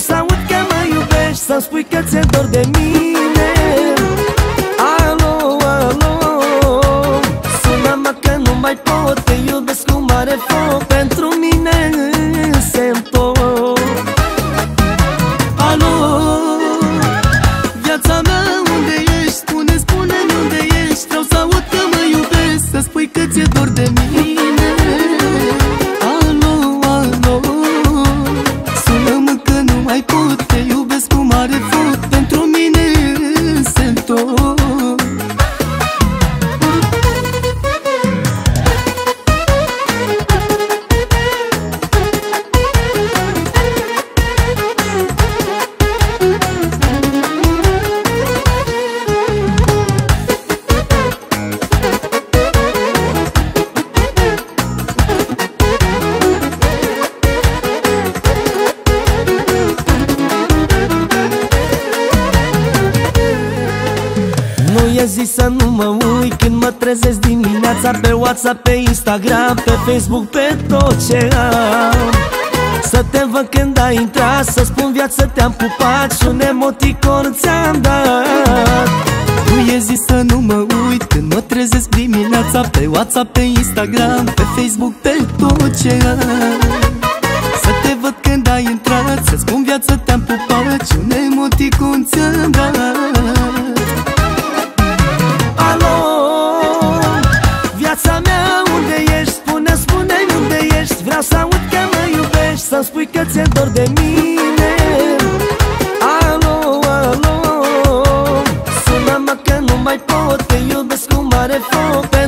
să aud că mă iubești Să-mi spui că ți-e dor de mine. Alo, alo Sună-mă că nu mai pot Te iubesc cu mare foc dimineața Pe WhatsApp, pe Instagram Pe Facebook, pe tot ce am. Să te văd când ai intrat Să spun viață te-am pupat Și un emoticon ți-am dat. Nu e zi să nu mă uit Când mă trezesc dimineața Pe WhatsApp, pe Instagram Pe Facebook, pe tot ce am. Să te văd când ai intrat Să spun viață te-am pupat Și un emoticon ți-am dat Să-mi spui că ți-e dor de mine. Alo, alo. Sună-mă că nu mai pot Te iubesc cu mare foc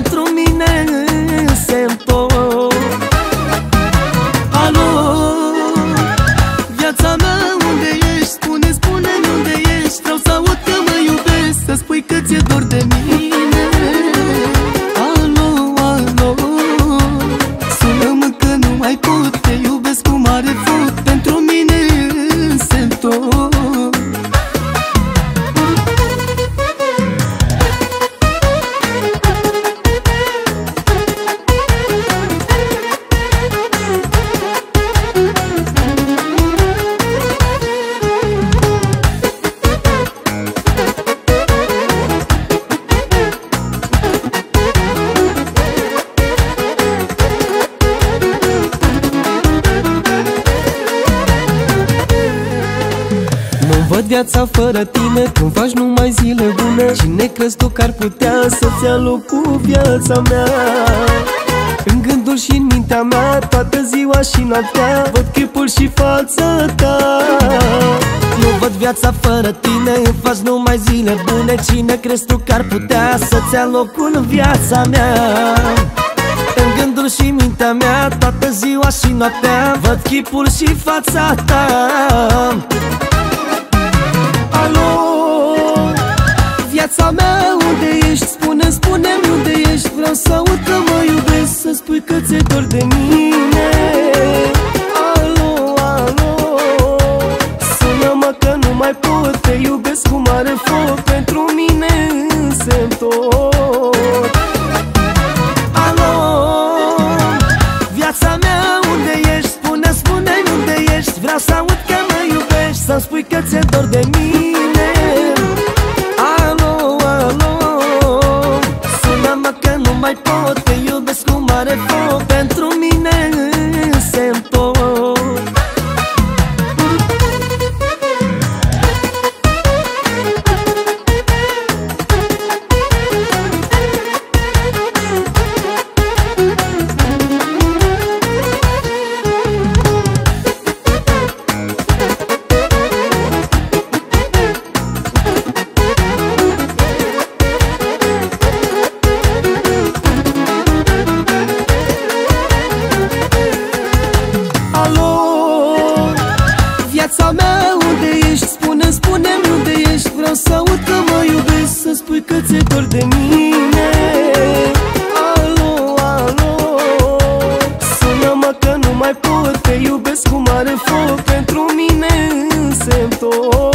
Nu văd viața fără tine Când faci numai zile bune? Cine crezi tu că ar putea să-ți ia locul viața mea? În gândul și în mintea mea Toată ziua și noaptea Văd chipul și fața ta. Nu văd viața fără tine Îmi faci numai zile bune. Cine crezi tu că ar putea să-ți ia locul în viața mea? În gândul și mintea mea Toată ziua și noaptea Văd chipul și fața ta Alo, viața mea unde ești? Spune, spune unde todo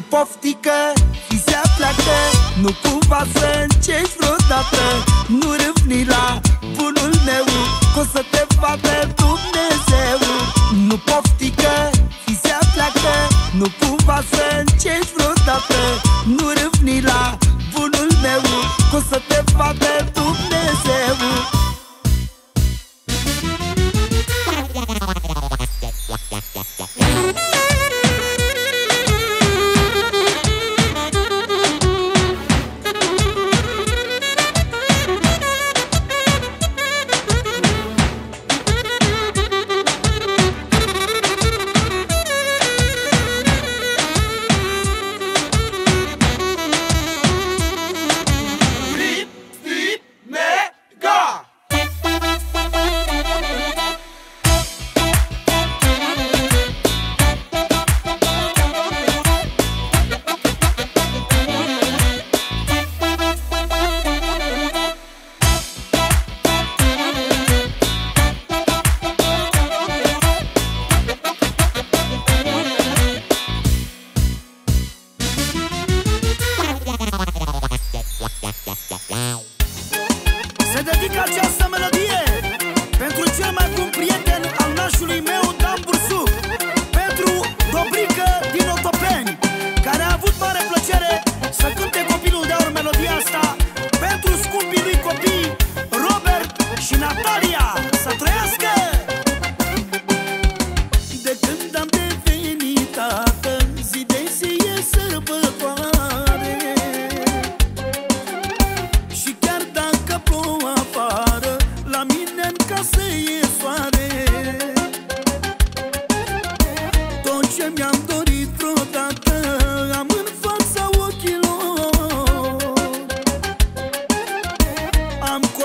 Nu poftică și se pleacă Nu cumva să încerci vreodată Nu râvni la bunul meu. Că o să te vadă Dumnezeu. Nu poftică și se pleacă Nu cumva să încerci vreodată Nu râvni la bunul meu. Că o să te vadă Dumnezeu.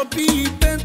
people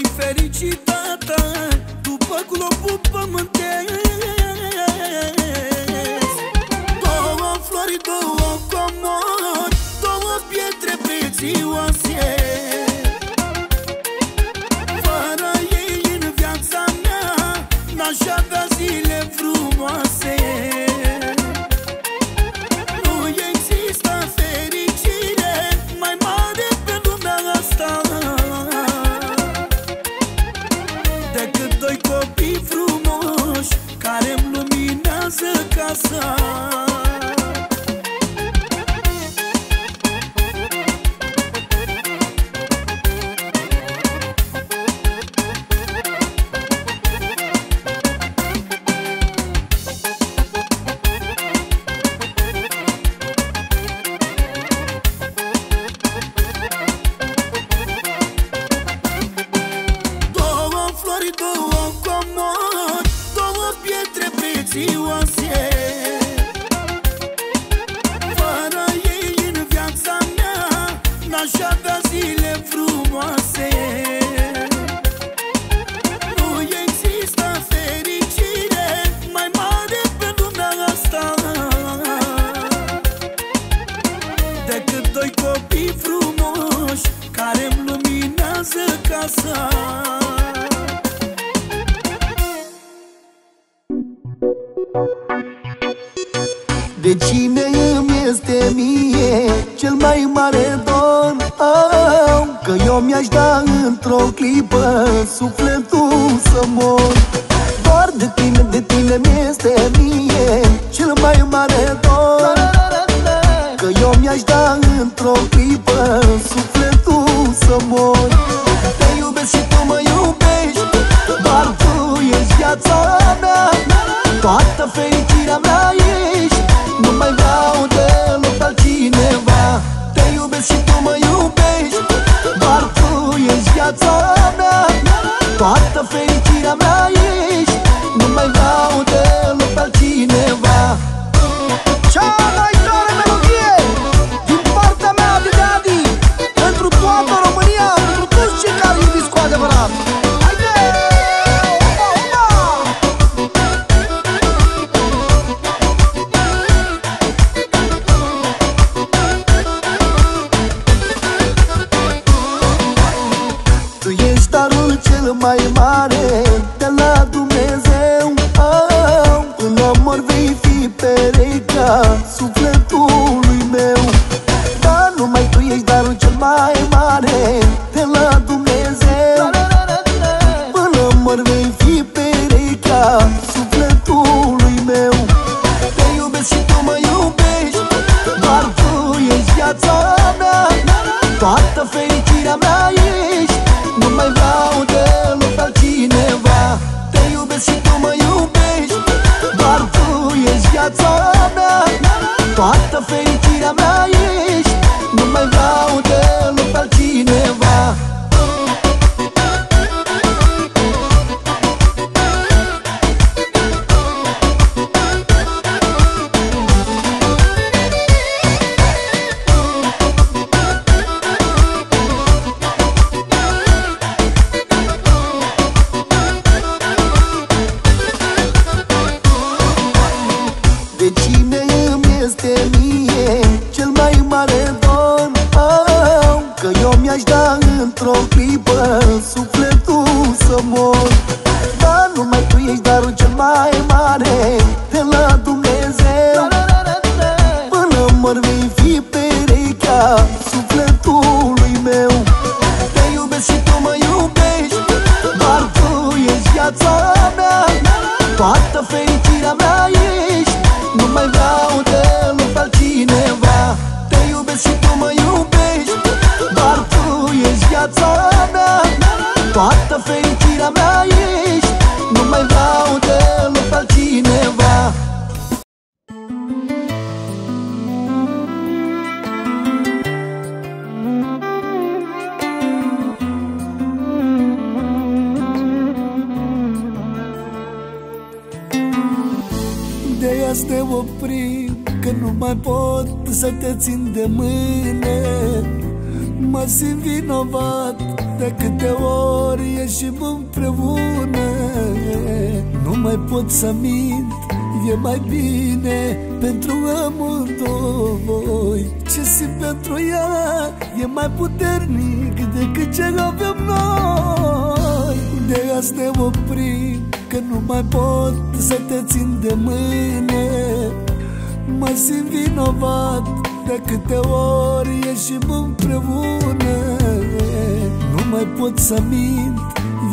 mai fericită ta După globul pământ De cine îmi este mie cel mai mare dor oh, Că eu mi-aș da într-o clipă sufletul să mor. Doar de tine, de tine mi este mie cel mai mare dor Că eu mi-aș da într-o clipă sufletul să mor. Te iubesc și tu mă iubești Doar tu ești viața mea. Toată fericirea mea cel mai mare De la Dumnezeu. Oh, Până mor vei fi pereca azi ne oprim Că nu mai pot să te țin de mână Mă simt vinovat de câte ori ieșim împreună. Nu mai pot să mint E mai bine pentru amândoi. Ce simt pentru ea E mai puternic decât ce avem noi. De azi ne oprim Că nu mai pot să te țin de mâine. Mă simt vinovat de câte ori ieșim împreună. Nu mai pot să mint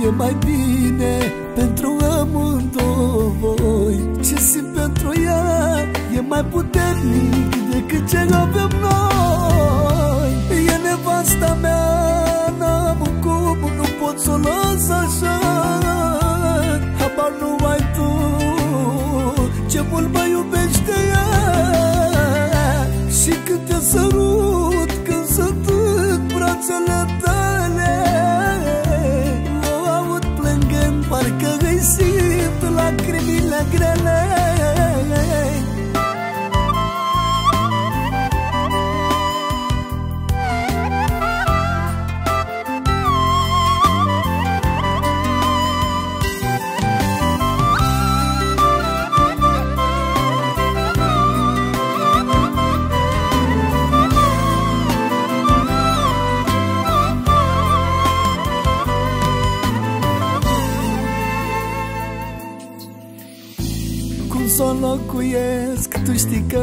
E mai bine pentru amândoi. Ce simt pentru ea E mai puternic decât ce avem noi. E nevasta mea N-am cum, nu pot să o las așa Habar nu ai tu. Ce mult mă iubește ea Și când te sărut Când sunt în brațele tale. O aud plângând Parcă îi simt lacrimile grele tu știi că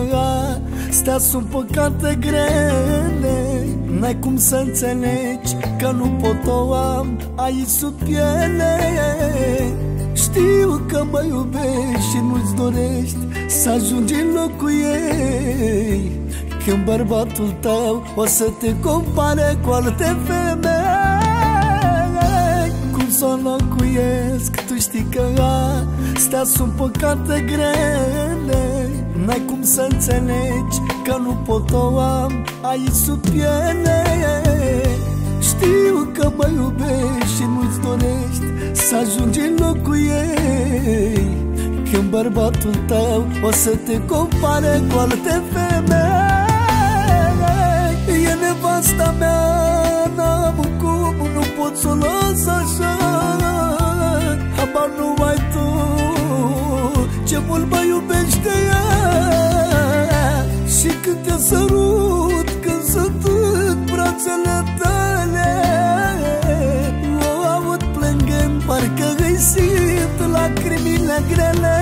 astea sunt păcate grele. N-ai cum să înțelegi că nu pot o am aici sub piele. Știu că mă iubești și nu-ți dorești să ajungi în locul ei. Când bărbatul tău o să te compare cu alte femei. Cum să o locuiesc, tu știi că astea sunt păcate grele N-ai cum să înțelegi că nu pot o am aici sub piele. Știu că mă iubești și nu-ți dorești să ajungi în locul ei. Când bărbatul tău o să te compare cu alte femei. E nevasta mea, n-am cum, nu pot să o las așa. Habar nu ai tu ce mult mă iubește ea. Și când te sărut, când sunt în brațele tale O aud plângând, parcă îi simt lacrimile grele